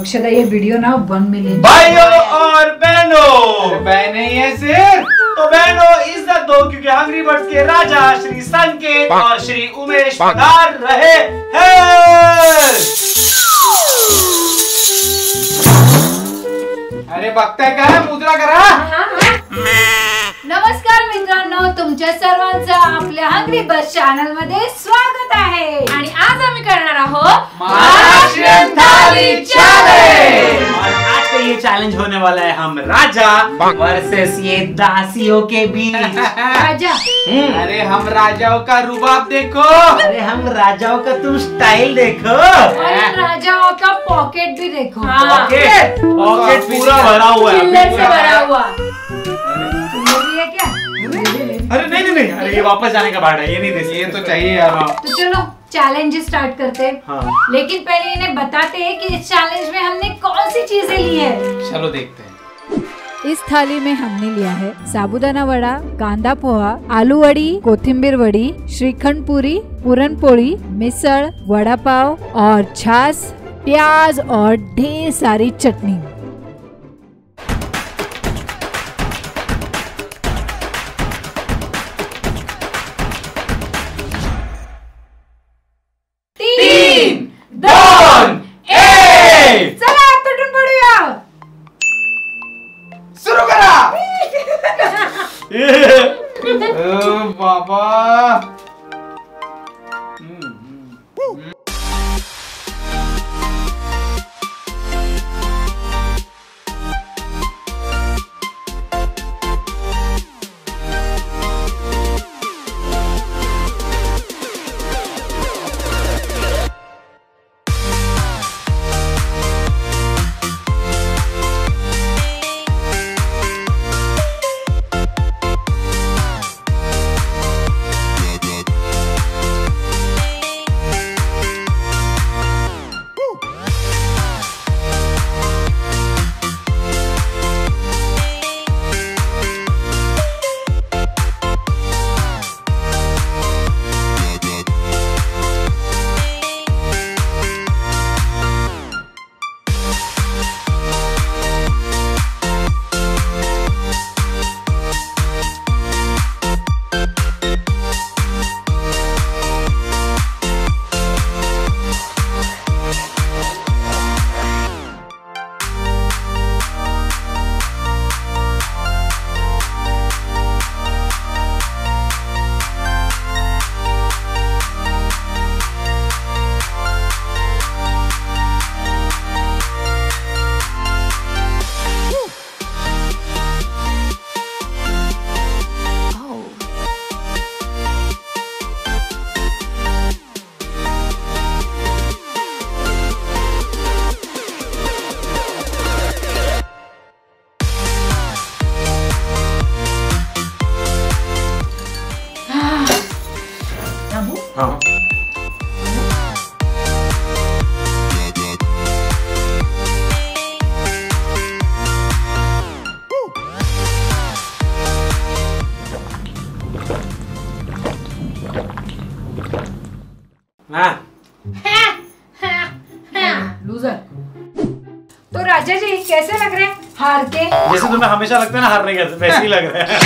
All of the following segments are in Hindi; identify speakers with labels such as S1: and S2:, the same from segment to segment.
S1: अक्षदा ये वीडियो ना वन मिलियन
S2: भाइयों और बहनों
S3: बहने ये सिर
S2: तो बहनों इज़्ज़त दो क्योंकि हंगरी बर्ड्स के राजा श्री संकेत और श्री उमेश पधार रहे हैं।
S3: अरे बघताय है मुद्रा करा।
S1: नमस्कार मित्रांनो तुमच्या सर्वांचं आपल्या हंगरी बस चॅनलमध्ये स्वागत आहे. आणि आज आम्ही करणार आहोत
S3: महाराष्ट्रीयन थाली चॅलेंज
S2: और आज का ये चैलेंज होने वाला है हम राजा वर्सेस ये दासियों के बीच।
S1: राजा।
S3: अरे हम राजाओं का रुबाब देखो।
S2: अरे हम राजाओं का तुम स्टाइल देखो।
S1: और राजाओं का पॉकेट भी देखो।
S2: पॉकेट पॉकेट पूरा भरा हुआ है
S1: से। भरा हुआ।
S2: नहीं अरे ये वापस जाने का भाड़ा ये नहीं दे
S3: ये तो चाहिए यार
S1: तो चलो चैलेंज स्टार्ट करते हैं।
S2: हाँ।
S1: लेकिन पहले इन्हें बताते हैं कि इस चैलेंज में हमने कौन सी चीज़ें ली है।
S3: चलो देखते हैं।
S1: इस थाली में हमने लिया है साबुदाना वड़ा कांदा पोहा आलू वड़ी कोथिंबीर वड़ी श्रीखंड पूरी पूरन पोड़ी मिसळ वड़ा पाव और छाछ प्याज और ढेर सारी चटनी। लूजर। तो राजा जी कैसे लग रहे हैं? हार के?
S2: जैसे तुम्हें हमेशा लगता है ना हारने के वैसे ही लग रहा है।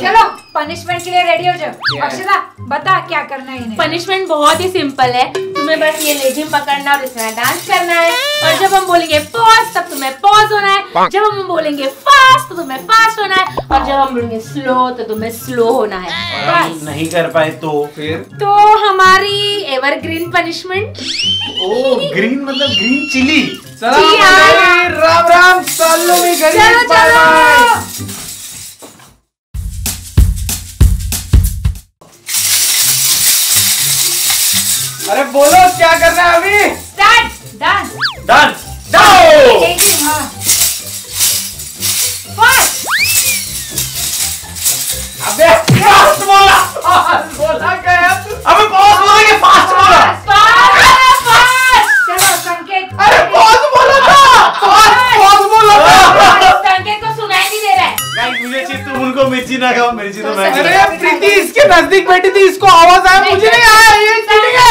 S1: चलो पनिशमेंट के लिए रेडी हो जाओ। अक्षता बता क्या करना है
S4: पनिशमेंट बहुत ही सिंपल है। तुम्हें बस ये लेजिम पकड़ना और इसमें डांस करना है। और जब हम बोलेंगे पॉज तब तुम्हें पॉज होना है। जब हम बोलेंगे फास्ट तो तुम्हें फास्ट होना है। और जब हम बोलेंगे स्लो तो तुम्हें स्लो होना है।
S2: नहीं कर पाए तो
S3: फिर?
S4: तो हमारी एवरग्रीन पनिशमेंट
S2: ओ ग्रीन मतलब ग्रीन चिली
S4: हाँ।
S3: राम राम
S4: चलो. चलो।
S3: अरे बोलो क्या करना है अभी?
S1: स्टार्ट डांस
S2: डन जाओ
S1: लेकिन हाँ। फास्ट
S3: अबे फास्ट बोला। फास्ट बोला क्या
S2: अबे? बहुत बोलेंगे फास्ट बोला।
S1: चलो संकेत
S3: अरे बहुत बोला था। फास्ट बहुत बोला था।
S4: संकेत को सुनाई नहीं दे रहा है।
S2: गाइस मुझे चाहिए तुम उनको मिर्ची ना खाओ मिर्ची तो मैं
S3: अरे प्रीति इसके नज़दीक बैठी थी इसको आवाज़ आया मुझे नहीं आया ये चीटिंग है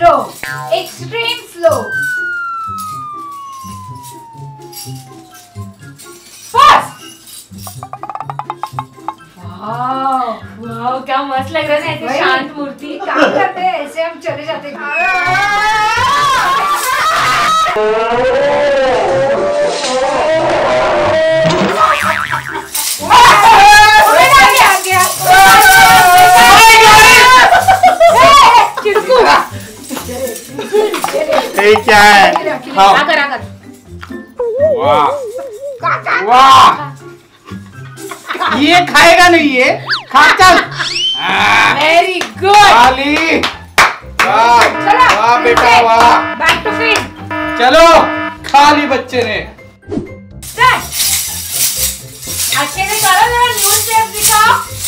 S4: slow, extreme slow. Fast.
S1: Wow,
S4: wow, क्या मस्त लग रहा है ऐसी शांत मूर्ति।
S1: काम करते हैं ऐसे हम चले जाते हैं।
S4: oh!
S3: ये क्या है
S4: आकर आकर
S3: वाह वाह ये खाएगा नहीं ये खा चल
S4: वेरी गुड
S3: खाली वाह वाह बेटा वाह
S4: बैक टू फ़ीड
S3: चलो खाली बच्चे ने
S4: अच्छे से करो जरा न्यूज़ दिखाओ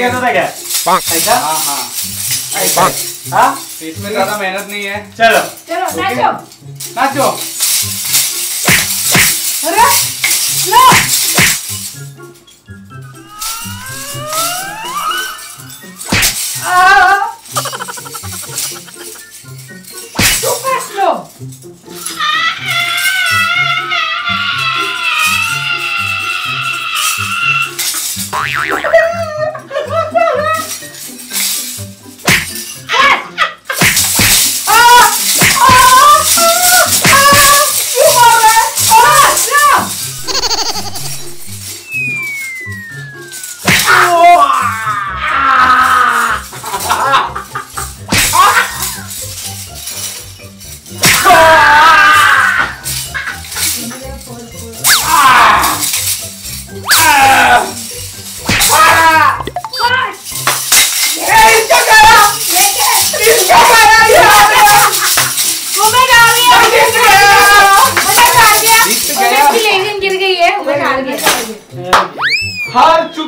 S2: कैसे था क्या ऐसा?
S3: हाँ हाँ।
S2: हाँ?
S3: इसमें ज़्यादा मेहनत नहीं है।
S2: चलो।
S1: चलो नाचो।
S3: नाचो।
S1: अरे लो। सुपर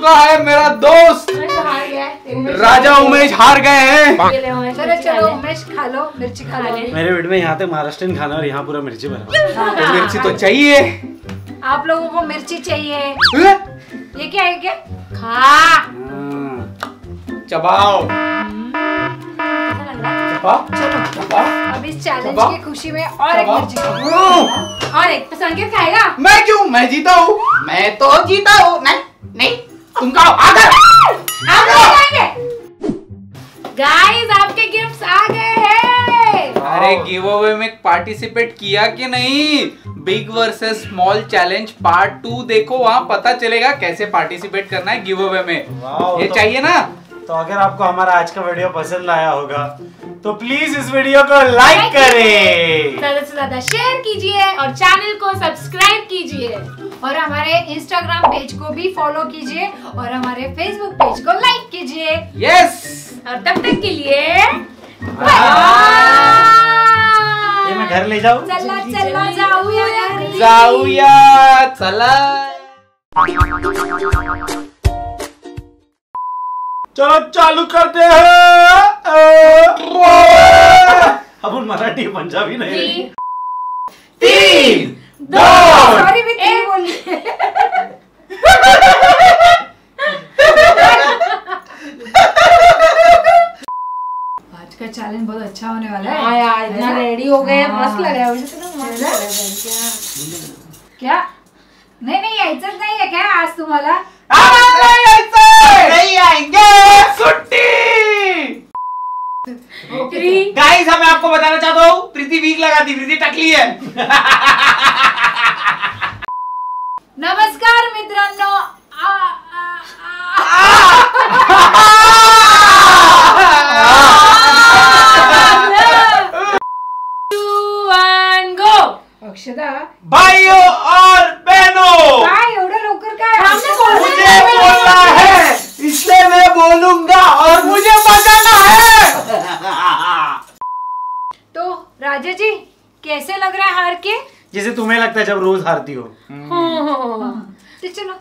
S3: चुका है मेरा दोस्त।
S4: हार गया है
S3: राजा उमेश हार गए हैं।
S1: चलो
S4: खा
S1: चलो उमेश खा लो। मिर्ची खा लो।
S2: मेरे वीडियो में यहाँ तक महाराष्ट्रन खाना और यहाँ पूरा मिर्ची भरा।
S3: तो मिर्ची तो चाहिए।
S1: आप लोगों को मिर्ची चाहिए। ये क्या है क्या?
S4: खा।
S3: हाँ। चबाओ।
S4: है
S1: चलो अब इस चैलेंज की खुशी में और एक मिर्ची
S4: और एक। तो संकेत खाएगा?
S3: मैं क्यों? मैं जीता हूँ। मैं तो जीता हूँ। नहीं नहीं। तुम खाओ आकर
S4: गाइस आपके गिफ्ट्स आ गए हैं।
S3: अरे गिव अवे में पार्टिसिपेट किया कि नहीं? Big versus small challenge part two देखो वहाँ पता चलेगा कैसे पार्टिसिपेट करना है गिव अवे में। ये
S2: तो-
S3: चाहिए ना?
S2: तो अगर आपको हमारा आज का वीडियो पसंद आया होगा तो प्लीज़ इस वीडियो को लाइक करें।
S4: ज़्यादा से ज़्यादा शेयर कीजिए और चैनल को सब्सक्राइब कीजिए।
S1: और हमारे इंस्टाग्राम पेज को भी फॉलो कीजिए और हमारे फेसबुक पेज को लाइक कीजिए।
S3: यस
S4: और तब तक के लिए
S2: ये मैं घर ले जाऊँ?
S1: चला चला जाऊया घरी.
S3: जाऊया चला।
S2: चलो चालू करते हैं। अपन मराठी पंजाबी नहीं
S3: तीन
S4: दो
S1: सॉरी भी नहीं बोली आज का चैलेंज बहुत अच्छा होने वाला है।
S4: हाँ यार इतना रेडी हो गए
S1: हाँ।
S4: मस्त लग रहा है मुझे तो मस्त लग रहा है
S1: क्या? नहीं नहीं यायचंच नाही आहे काय आज तुम्हाला
S3: नहीं आएँगे। छुट्टी
S2: गाइस मैं आपको बताना चाहता हूँ प्रीति वीक लगाती प्रीति टकली है।
S1: नमस्कार मित्रांनो. आ, आ, आ,
S4: टू वन गो
S1: अक्षदा
S2: भाइयों और बहनों
S1: काय एवढं लवकर काय?
S4: थांब ना, बोल
S2: मुझे बोलना है इसलिए मैं बोलूँगा और मुझे बचाना है।
S1: तो राजा जी कैसे लग रहा है हार के?
S2: जैसे तुम्हें लगता है जब रोज हारती हो।
S1: तो चलो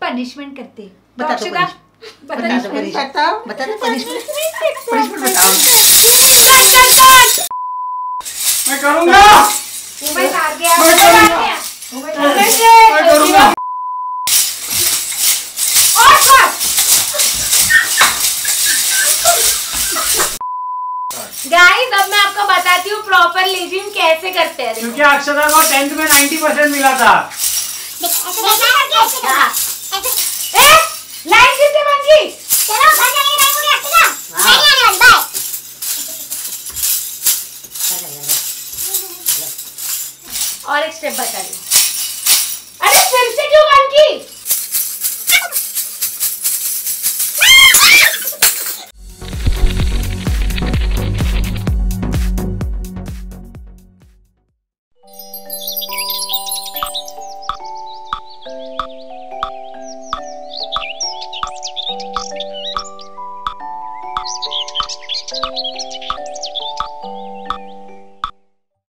S1: पनिशमेंट करते हैं। तो
S5: बता दो
S1: बता
S5: बता
S1: दो
S5: दो बताओ बता दो पनिशमेंट पनिशमेंट बताओ।
S2: मैं करूँगा।
S1: मैं हार गया।
S2: मैं करूँगा। मैं करूँगा।
S4: गाइस अब मैं आपको बताती हूँ प्रॉपर लेजिम कैसे करते हैं।
S2: क्योंकि अक्षता को टेंथ में 90 परसेंट मिला था।
S1: हाँ।
S4: और एक स्टेप बता दी अरे फिर से क्यों बन की?